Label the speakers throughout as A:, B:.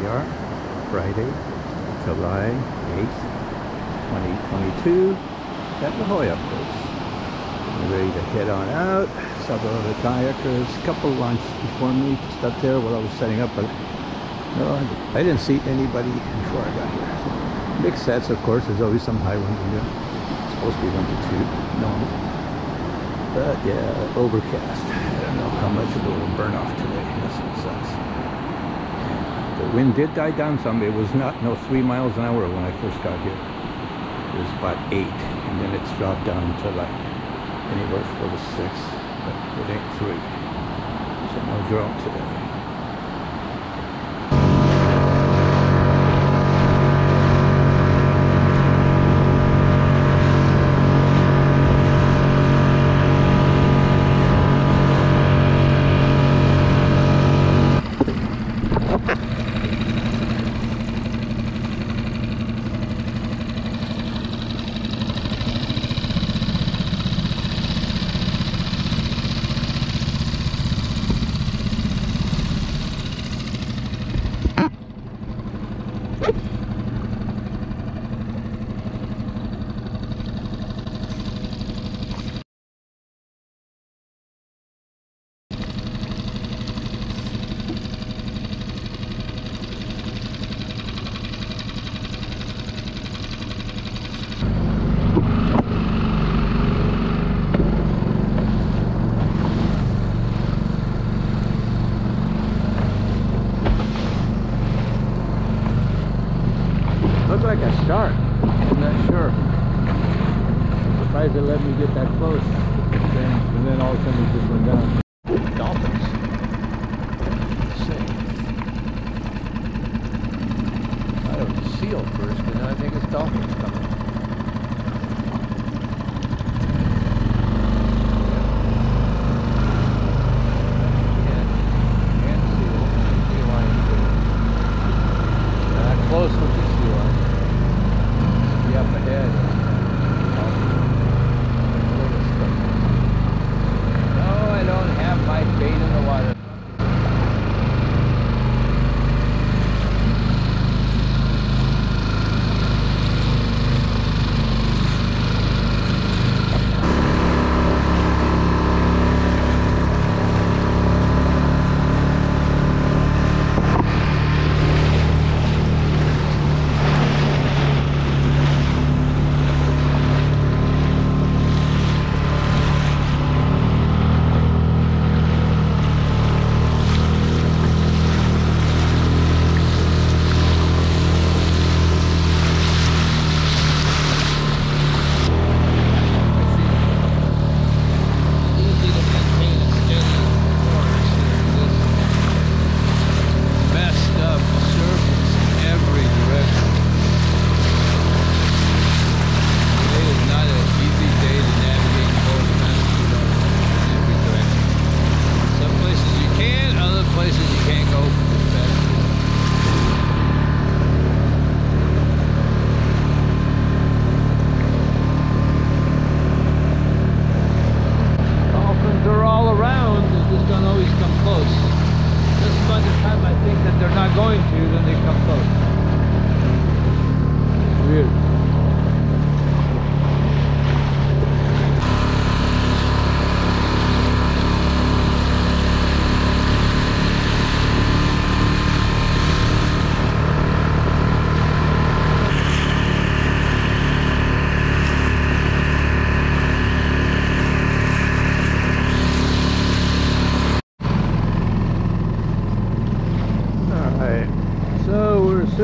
A: we are, Friday, July 8th, 2022, at La Jolla Place. We're ready to head on out. Several other kayakers, a couple launched before me, just up there while I was setting up, but no, I didn't see anybody before I got here. So, mixed sets, of course, there's always some high ones in there. It's supposed to be one to two, normal. But yeah, overcast. I don't know how much it will burn off today. That's what sucks. The wind did die down some. It was not no three miles an hour when I first got here. It was about eight, and then it's dropped down to like anywhere four to six, but it ain't three. So no drone today.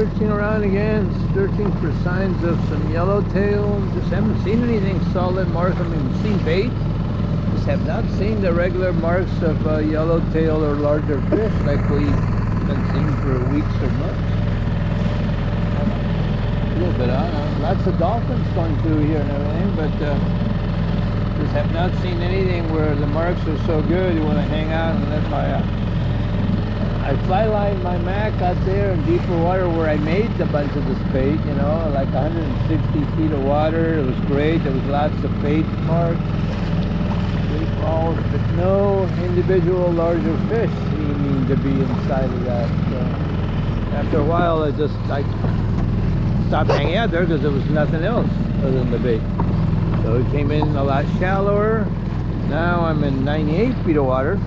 A: Searching around again, searching for signs of some yellowtail. Just haven't seen anything solid marks. I mean, seen bait. Just have not seen the regular marks of uh, yellowtail or larger fish like we've been seeing for weeks or months. A little bit, don't. Lots of dolphins going through here and everything, but uh, just have not seen anything where the marks are so good you want to hang out and let my uh, I fly lined my Mac out there in deeper water where I made a bunch of this bait, you know, like 160 feet of water. It was great. There was lots of bait marks, bait balls, but no individual larger fish seeming to be inside of that. So after a while, I just I stopped hanging out there because there was nothing else other than the bait. So it came in a lot shallower. Now I'm in 98 feet of water.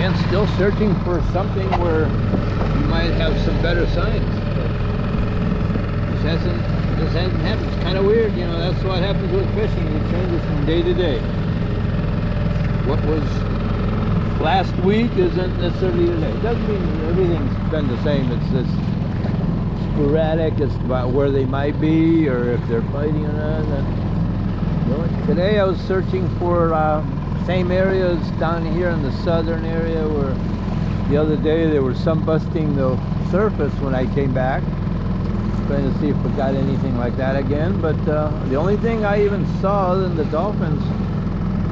A: Again, still searching for something where you might have some better signs. This hasn't this hasn't happened. It's kind of weird, you know. That's what happens with fishing. It changes from day to day. What was last week isn't necessarily today. It doesn't mean everything's been the same. It's just sporadic. It's about where they might be or if they're biting or not. Today I was searching for uh, same areas down here in the southern area where the other day there some busting the surface when I came back. Trying to see if we got anything like that again. But uh, the only thing I even saw other than the dolphins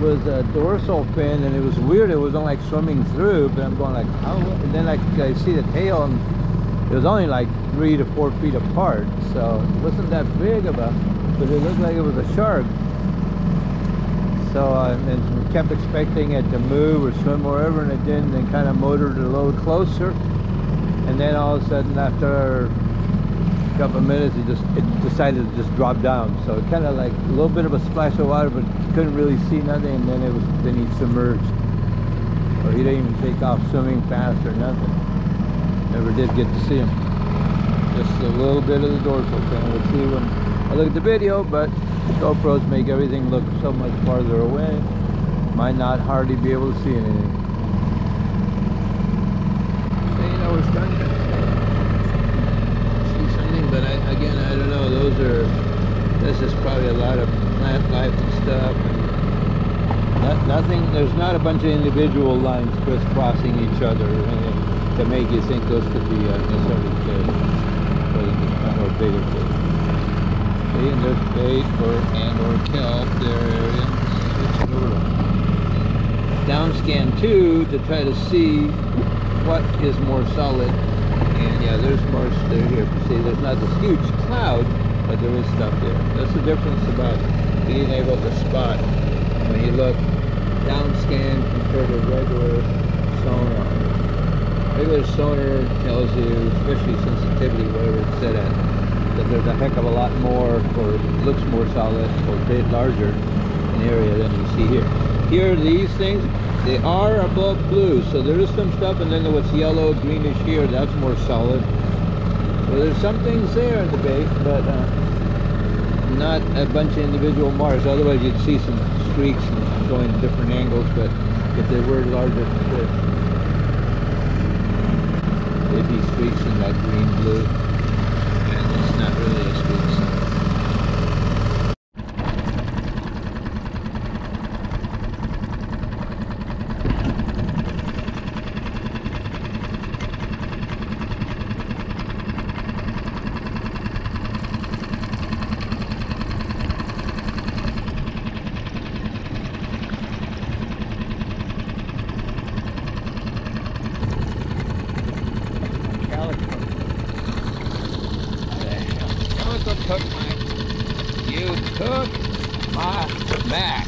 A: was a dorsal fin and it was weird. It wasn't like swimming through, but I'm going like, how? And then like I see the tail and it was only like three to four feet apart. So it wasn't that big of a, but it looked like it was a shark. So uh, and we kept expecting it to move or swim wherever and it didn't and kind of motored a little closer. And then all of a sudden after a couple of minutes it just it decided to just drop down. So it kind of like a little bit of a splash of water but couldn't really see nothing and then it was then he submerged. So he didn't even take off swimming fast or nothing. Never did get to see him. Just a little bit of the dorsal fin. We'll see when I look at the video, but GoPros make everything look so much farther away. Might not hardly be able to see anything. Saying I was trying to see something, but I, again, I don't know. Those are, this is probably a lot of plant life and stuff. Not, nothing, there's not a bunch of individual lines crisscrossing each other to make you think those could be uh, necessarily fish. Or, bigger fish. See, and there's bait and or kelp their area. Down scan two to try to see what is more solid. And yeah, there's more there here. See, there's not this huge cloud, but there is stuff there. That's the difference about being able to spot when you look down scan compared to regular sonar. Regular sonar tells you, especially sensitivity, whatever it's set at, there's a heck of a lot more, or looks more solid, or a bit larger an area than you see here. Here, these things, they are above blue, so there is some stuff, and then what's yellow, greenish here, that's more solid. So there's some things there in the bait, but uh, not a bunch of individual marks. Otherwise, you'd see some streaks going different angles, but if they were larger fish, they'd be streaks in that green blue. And it's not really a streak. So. Calico. Calico took my, you took my Mac.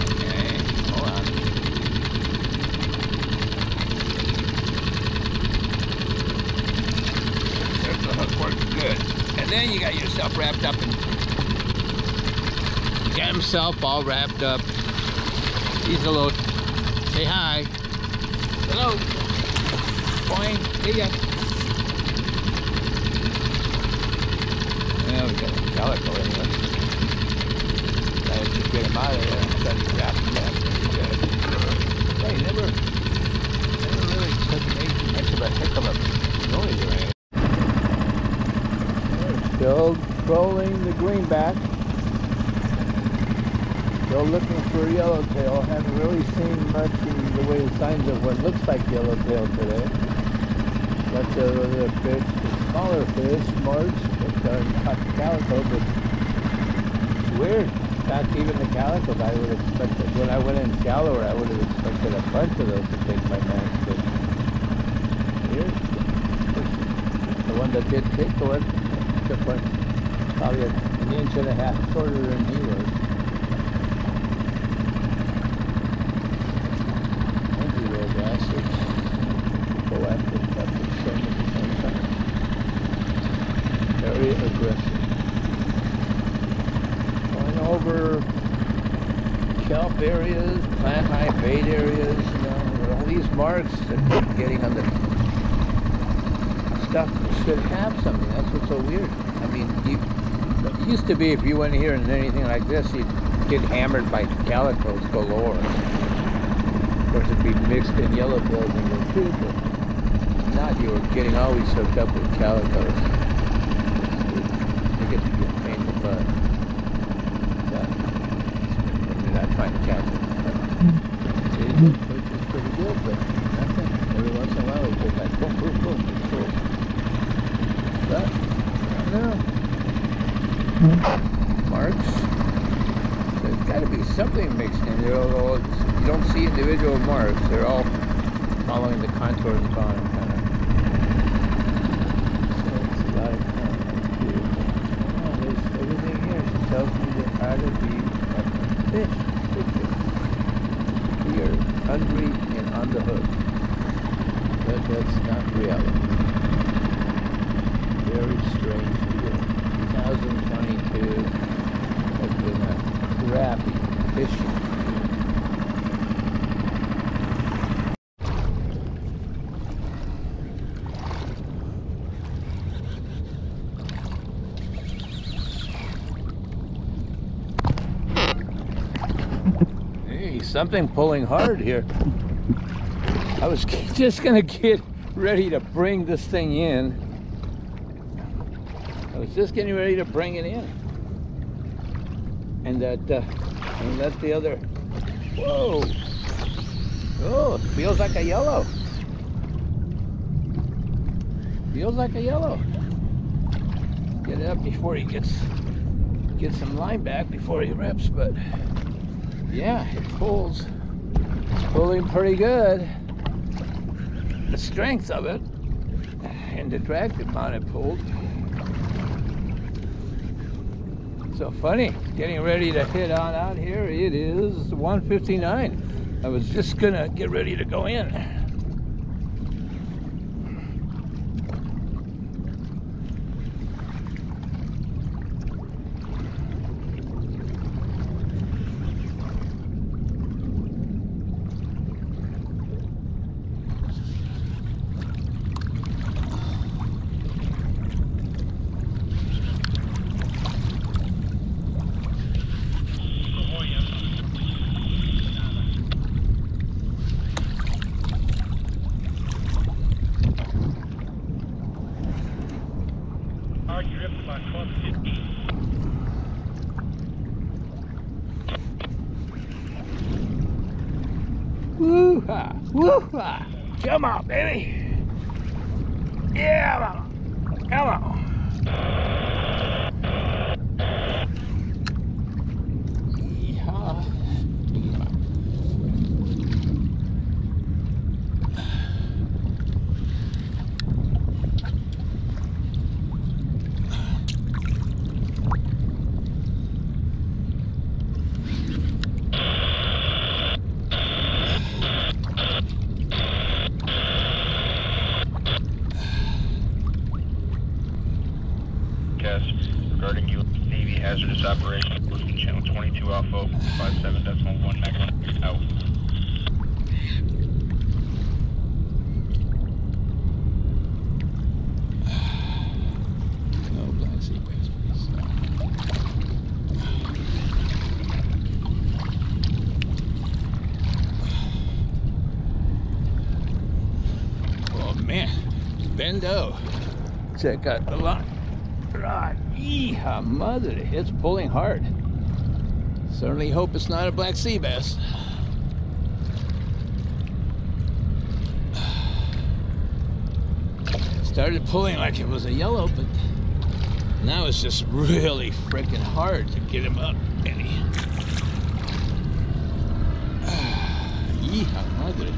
A: Okay, hold on. There's the hook works good. Then you got yourself wrapped up and got himself all wrapped up. He's a little, say hi. Hello. Boing. See ya. Yeah, we got a calico in there. I had to get him out of there and try to wrap him up. Hey, never, never really took much of a heck of a noise or anything. Still trolling the greenback. Still looking for yellowtail. Haven't really seen much in the way of signs of what looks like yellowtail today. Bunch of other fish, smaller fish, march, but uh, not the calico, but it's weird. Not even the calicos I would have expected. When I went in shallower, I would have expected a bunch of those to take my max, but here's The one that did take one, took one probably an inch and a half shorter than he was. Thank you, real bastards. Go after fucking so many sometimes. Very aggressive. Going over kelp areas, plant high bait areas, you know, all these marks and getting on the stuff should have something. That's what's so weird. I mean, you, it used to be if you went here and anything like this, you'd get hammered by calicos galore. Of course, it'd be mixed in yellow bills in your too, but not. You were getting always hooked up with calicos. It gets to be pain in the butt. But you're not trying to catch it. Which is pretty good, but nothing. Every once in a while, it just like boom, boom, boom. It's. I don't. Uh, marks. There's got to be something mixed in there, although you don't see individual marks. They're all following the contour of the kind of. So it's a lot of fun. too. Oh, there's everything here. She tells me that how to be a fish. We are hungry and on the hook. But that's not reality. Very strange year. 2022 has been a crappy. Hey, something pulling hard here. I was just gonna get ready to bring this thing in. I was just getting ready to bring it in. And that, uh, and the other, whoa. Oh, feels like a yellow. Feels like a yellow. Get it up before he gets, get some line back before he rips, but yeah, it pulls. It's pulling pretty good. The strength of it and the drag amount it pulled. So funny, getting ready to head on out here. It is 1:59. I was just gonna get ready to go in.
B: Hard grip about 1250.
A: Woo-ha! Come on, baby! Yeah, mama! Come on! Bendo. Check out the line. Right, yeehaw, mother, it's pulling hard. Certainly hope it's not a black sea bass. Started pulling like it was a yellow, but now it's just really freaking hard to get him up any. Yeehaw, madre.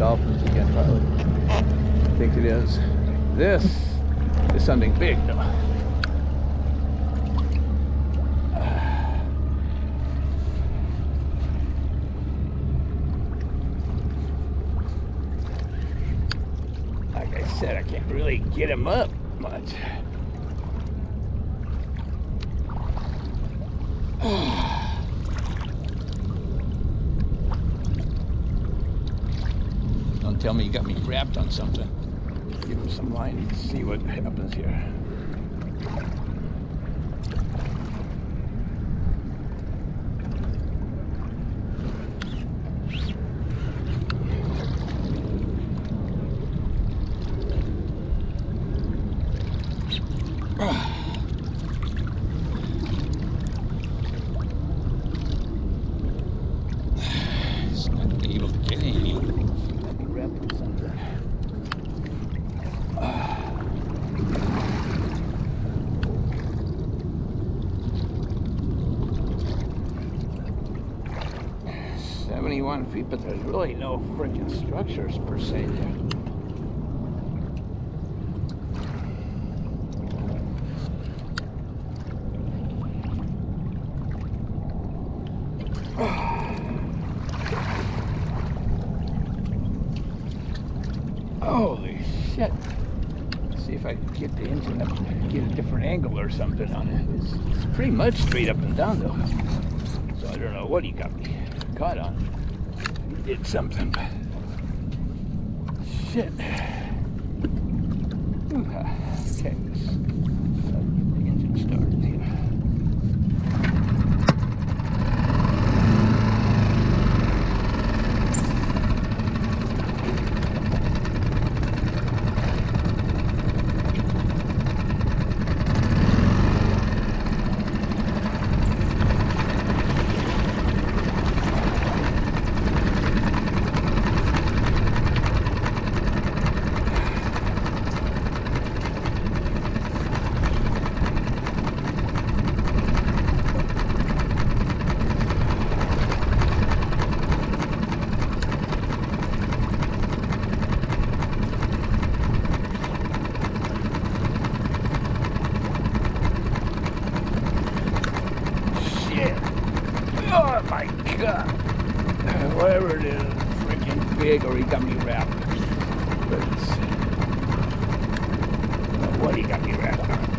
A: Dolphins again, probably. I think it is. This is something big, though. Like I said, I can't really get him up much. Oh. Tell me you got me wrapped on something. Give him some line and see what happens here. It's not able to get any. Got me wrapped in something. Seventy-one feet, but there's really no freaking structures per se there. Holy shit. See if I can get the engine up and get a different angle or something on it. It's, it's pretty much straight up and down though. So I don't know what he got me caught on. Did something, shit. Ooh, Okay, let's uh, get the engine started here. Shit. Oh my god. Whatever it is, freaking big or he got me wrapped. It's, I what he got me wrapped on.